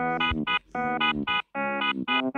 Thank you.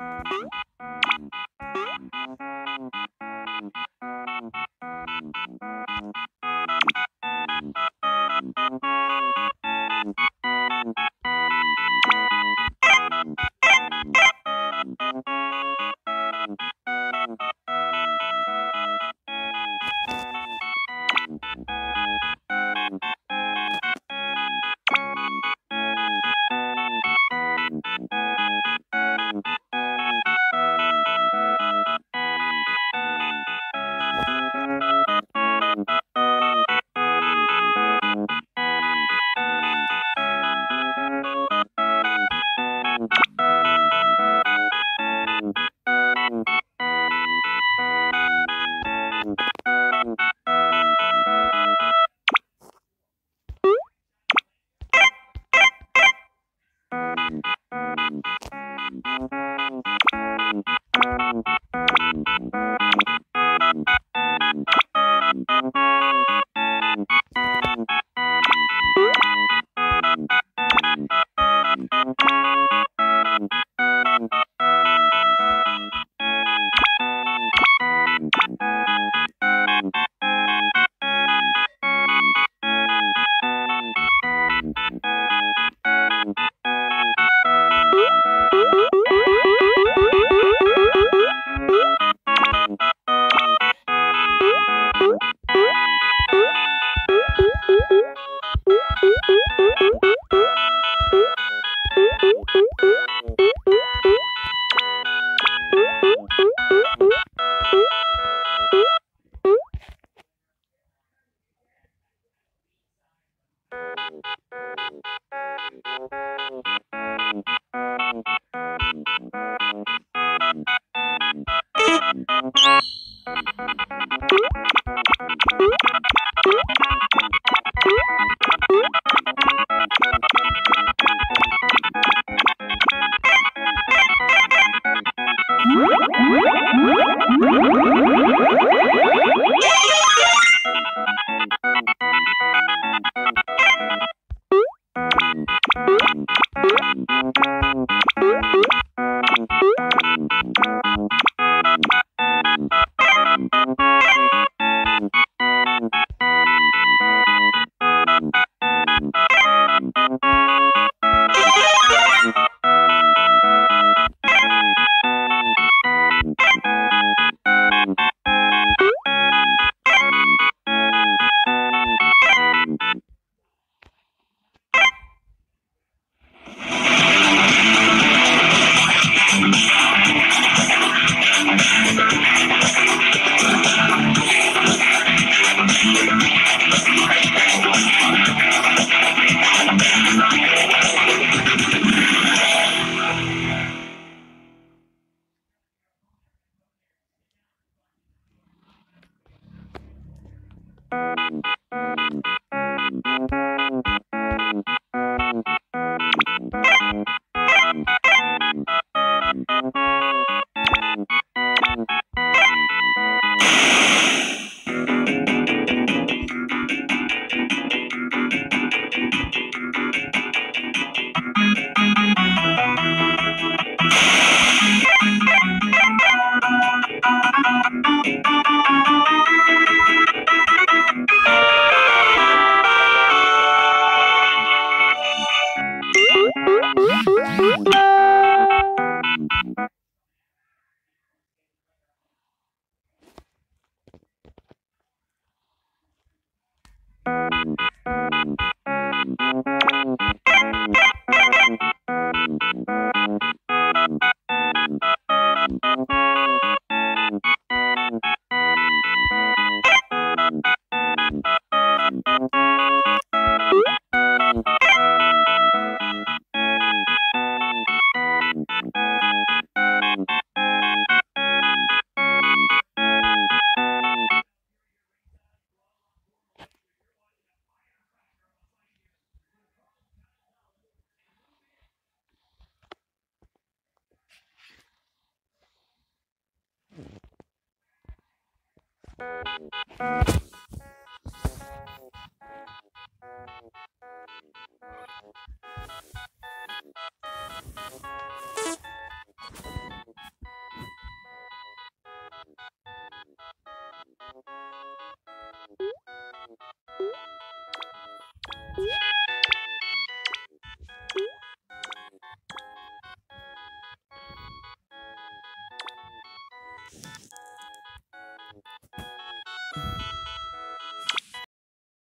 Música Thank you. Uh...